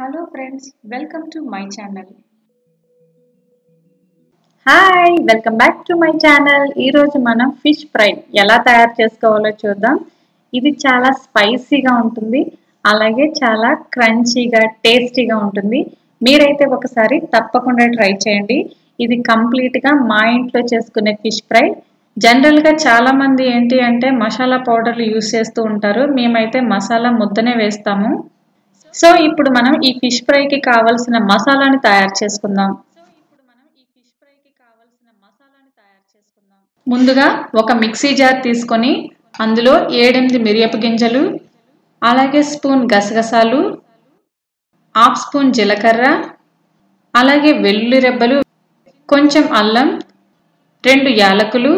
Hello friends welcome to my channel hi welcome back to my channel ఈరోజు మనం fish fry ఎలా తయారు చేసుకోవాలో చూద్దాం. ఇది చాలా స్పైసీగా ఉంటుంది. అలాగే చాలా క్రంచీగా టేస్టీగా ఉంటుంది. మీరైతే ఒకసారి తప్పకుండా ట్రై చేయండి. ఇది కంప్లీట్గా మా ఇంట్లో చేసుకునే ఫిష్ ఫ్రై జనరల్గా చాలామంది ఏంటి అంటే మసాలా పౌడర్లు యూస్ చేస్తూ ఉంటారు. మేమైతే మసాలా ముద్దనే వేస్తాము. సో ఇప్పుడు మనం ఈ ఫిష్ ఫ్రైకి కావలసిన మసాలాని తయారు చేసుకుందాం. ముందుగా ఒక మిక్సీ జార్ తీసుకొని అందులో ఏడెనిమిది మిరియపు గింజలు అలాగే స్పూన్ గసగసాలు హాఫ్ స్పూన్ జీలకర్ర అలాగే వెల్లుల్లి రెబ్బలు కొంచెం అల్లం రెండు యాలకులు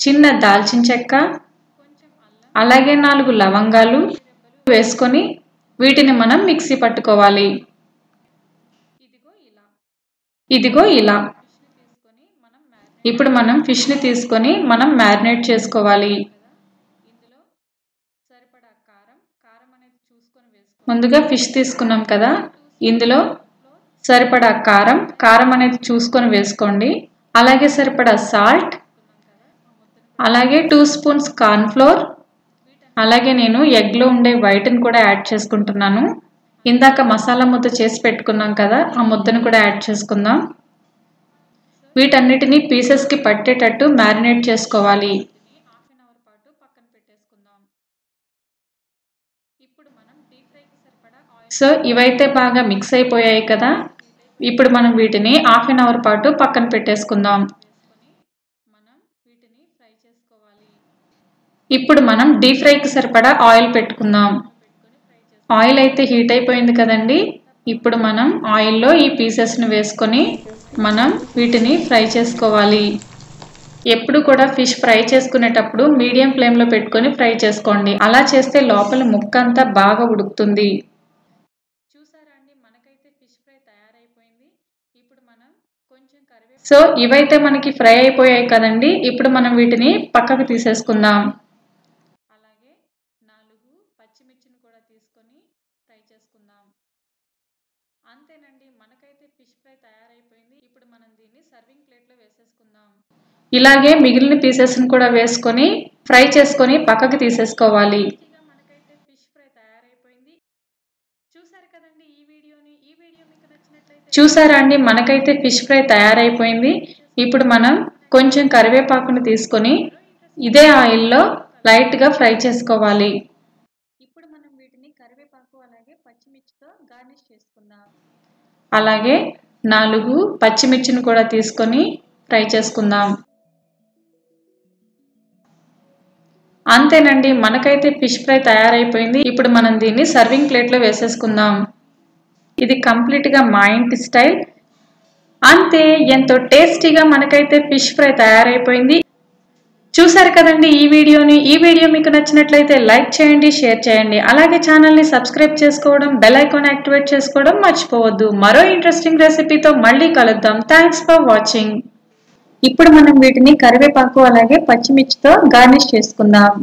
చిన్న దాల్చిన చెక్క అలాగే నాలుగు లవంగాలు వేసుకొని వీటిని మనం మిక్సీ పట్టుకోవాలి. ఇదిగో ఇలా. ఇప్పుడు మనం ఫిష్ని తీసుకొని మనం మ్యారినేట్ చేసుకోవాలి. ముందుగా ఫిష్ తీసుకున్నాం కదా ఇందులో సరిపడా కారం కారం అనేది చూసుకొని వేసుకోండి. అలాగే సరిపడా సాల్ట్ అలాగే టూ స్పూన్స్ కార్న్ఫ్లోర్ అలాగే నేను ఎగ్లో ఉండే వైట్ని కూడా యాడ్ చేసుకుంటున్నాను. ఇందాక మసాలా ముద్ద చేసి పెట్టుకున్నాం కదా ఆ ముద్దను కూడా యాడ్ చేసుకుందాం. వీటన్నిటిని పీసెస్కి పట్టేటట్టు మ్యారినేట్ చేసుకోవాలి. సో ఇవైతే బాగా మిక్స్ అయిపోయాయి కదా. ఇప్పుడు మనం వీటిని హాఫ్ అన్ అవర్ పాటు పక్కన పెట్టేసుకుందాం. ఇప్పుడు మనం డీప్ ఫ్రైకి సరిపడా ఆయిల్ పెట్టుకుందాం. ఆయిల్ అయితే హీట్ అయిపోయింది కదండి. ఇప్పుడు మనం ఆయిల్లో ఈ పీసెస్ని వేసుకొని మనం వీటిని ఫ్రై చేసుకోవాలి. ఎప్పుడు కూడా ఫిష్ ఫ్రై చేసుకునేటప్పుడు మీడియం ఫ్లేమ్లో పెట్టుకొని ఫ్రై చేసుకోండి. అలా చేస్తే లోపల ముక్క అంతా బాగా ఉడుకుతుంది. సో ఇవైతే మనకి ఫ్రై అయిపోయాయి కదండి. ఇప్పుడు మనం వీటిని పక్కకు తీసేసుకుందాం అలాగే నాలుగు పచ్చిమిర్చిని కూడా తీసుకొని ఫ్రై చేసుకుందాం అంతేనండి. మనకైతే ఫిష్ ఫ్రై తయారైపోయింది. ఇప్పుడు మనం దీన్ని సర్వింగ్ ప్లేట్లో వేసేసుకుందాం. ఇలాగే మిగిలిన పీసెస్ని కూడా వేసుకొని ఫ్రై చేసుకొని పక్కకు తీసేసుకోవాలి. చూసారా అండి? మనకైతే ఫిష్ ఫ్రై తయారైపోయింది. ఇప్పుడు మనం కొంచెం కరివేపాకుని తీసుకొని ఇదే ఆయిల్లో లైట్గా ఫ్రై చేసుకోవాలి ఇప్పుడు మనం వీటిని కరివేపాకు అలాగే పచ్చిమిర్చితో గార్నిష్ చేసుకుందాం. అలాగే నాలుగు పచ్చిమిర్చిని కూడా తీసుకొని ఫ్రై చేసుకుందాం. అంతేనండి మనకైతే ఫిష్ ఫ్రై తయారైపోయింది. ఇప్పుడు మనం దీన్ని సర్వింగ్ ప్లేట్లో వేసేసుకుందాం. ఇది కంప్లీట్గా మా ఇంటి స్టైల్. అంతే ఎంతో టేస్టీగా మనకైతే ఫిష్ ఫ్రై తయారైపోయింది. చూసారు కదండి ఈ వీడియోని. ఈ వీడియో మీకు నచ్చినట్లయితే లైక్ చేయండి షేర్ చేయండి. అలాగే ఛానల్ని సబ్స్క్రైబ్ చేసుకోవడం బెల్ ఐకాన్ యాక్టివేట్ చేసుకోవడం మర్చిపోవద్దు. మరో ఇంట్రెస్టింగ్ రెసిపీతో మళ్ళీ కలుద్దాం. థ్యాంక్స్ ఫర్ వాచింగ్ ఇప్పుడు మనం వీటిని కరివేపాకు అలాగే పచ్చిమిర్చితో గార్నిష్ చేసుకుందాం.